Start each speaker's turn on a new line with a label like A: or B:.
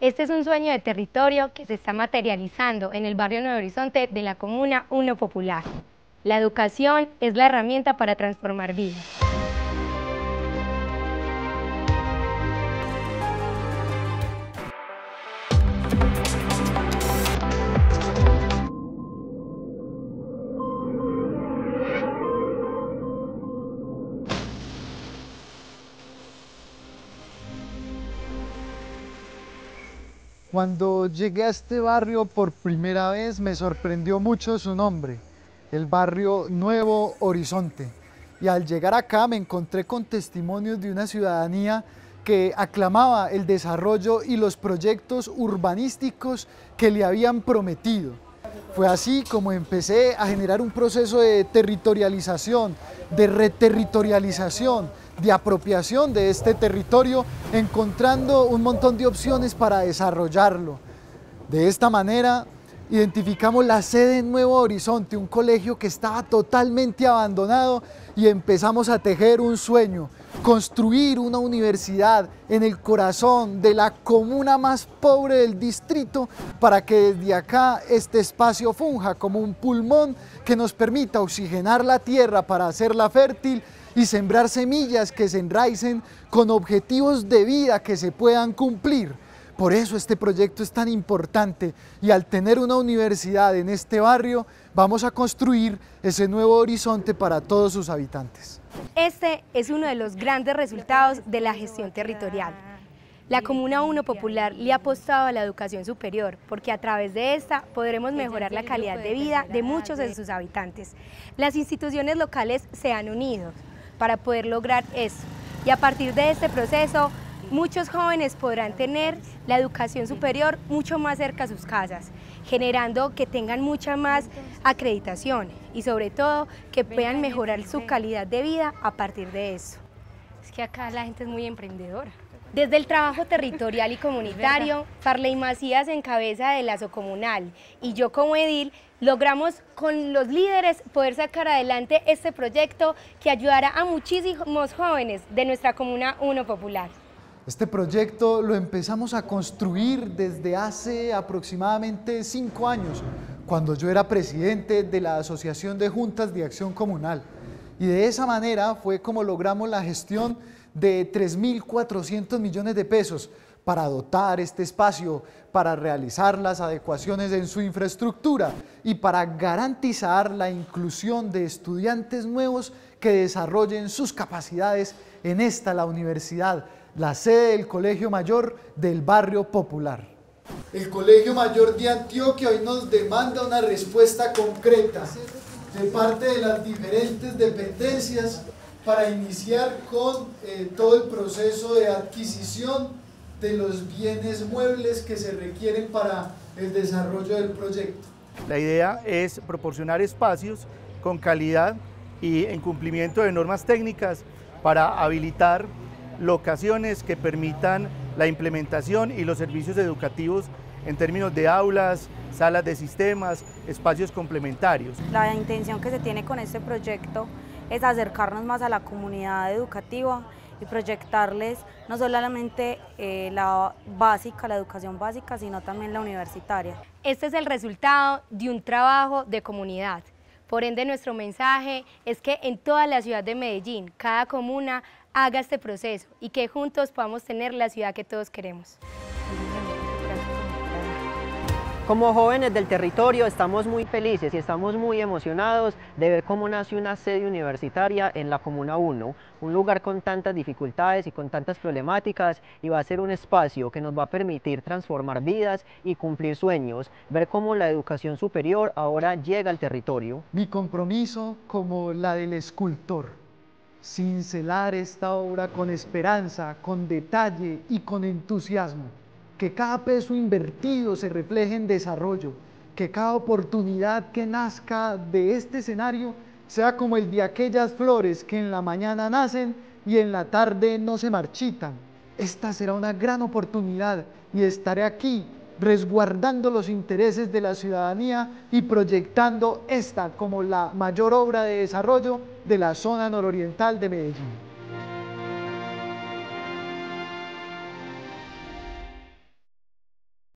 A: Este es un sueño de territorio que se está materializando en el barrio Nuevo Horizonte de la Comuna 1 Popular. La educación es la herramienta para transformar vidas.
B: Cuando llegué a este barrio por primera vez me sorprendió mucho su nombre, el barrio Nuevo Horizonte. Y al llegar acá me encontré con testimonios de una ciudadanía que aclamaba el desarrollo y los proyectos urbanísticos que le habían prometido. Fue así como empecé a generar un proceso de territorialización, de reterritorialización, de apropiación de este territorio, encontrando un montón de opciones para desarrollarlo. De esta manera, identificamos la sede en Nuevo Horizonte, un colegio que estaba totalmente abandonado y empezamos a tejer un sueño, construir una universidad en el corazón de la comuna más pobre del distrito para que desde acá este espacio funja como un pulmón que nos permita oxigenar la tierra para hacerla fértil y sembrar semillas que se enraicen con objetivos de vida que se puedan cumplir. Por eso este proyecto es tan importante y al tener una universidad en este barrio vamos a construir ese nuevo horizonte para todos sus habitantes.
A: Este es uno de los grandes resultados de la gestión territorial. La Comuna 1 Popular le ha apostado a la educación superior porque a través de esta podremos mejorar la calidad de vida de muchos de sus habitantes. Las instituciones locales se han unido para poder lograr eso. Y a partir de este proceso, muchos jóvenes podrán tener la educación superior mucho más cerca a sus casas, generando que tengan mucha más acreditación y sobre todo que puedan mejorar su calidad de vida a partir de eso. Es que acá la gente es muy emprendedora. Desde el trabajo territorial y comunitario, Farley Macías en cabeza de Lazo Comunal y yo como edil logramos con los líderes poder sacar adelante este proyecto que ayudará a muchísimos jóvenes de nuestra Comuna 1 Popular.
B: Este proyecto lo empezamos a construir desde hace aproximadamente cinco años, cuando yo era presidente de la Asociación de Juntas de Acción Comunal. Y de esa manera fue como logramos la gestión de 3.400 millones de pesos para dotar este espacio, para realizar las adecuaciones en su infraestructura y para garantizar la inclusión de estudiantes nuevos que desarrollen sus capacidades en esta, la universidad, la sede del Colegio Mayor del Barrio Popular. El Colegio Mayor de Antioquia hoy nos demanda una respuesta concreta de parte de las diferentes dependencias para iniciar con eh, todo el proceso de adquisición de los bienes muebles que se requieren para el desarrollo del proyecto.
C: La idea es proporcionar espacios con calidad y en cumplimiento de normas técnicas para habilitar locaciones que permitan la implementación y los servicios educativos en términos de aulas, salas de sistemas, espacios complementarios.
D: La intención que se tiene con este proyecto es acercarnos más a la comunidad educativa y proyectarles no solamente eh, la básica, la educación básica, sino también la universitaria.
A: Este es el resultado de un trabajo de comunidad. Por ende, nuestro mensaje es que en toda la ciudad de Medellín, cada comuna haga este proceso y que juntos podamos tener la ciudad que todos queremos.
E: Como jóvenes del territorio estamos muy felices y estamos muy emocionados de ver cómo nace una sede universitaria en la Comuna 1, un lugar con tantas dificultades y con tantas problemáticas y va a ser un espacio que nos va a permitir transformar vidas y cumplir sueños, ver cómo la educación superior ahora llega al territorio.
B: Mi compromiso como la del escultor, cincelar esta obra con esperanza, con detalle y con entusiasmo que cada peso invertido se refleje en desarrollo, que cada oportunidad que nazca de este escenario sea como el de aquellas flores que en la mañana nacen y en la tarde no se marchitan. Esta será una gran oportunidad y estaré aquí resguardando los intereses de la ciudadanía y proyectando esta como la mayor obra de desarrollo de la zona nororiental de Medellín.